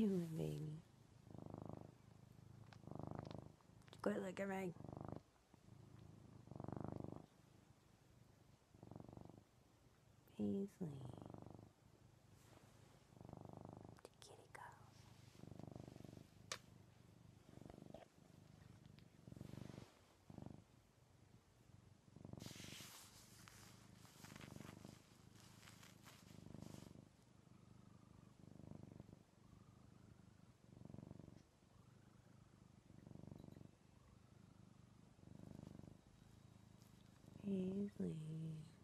doing, baby? Quit looking me. Paisley. Paisley.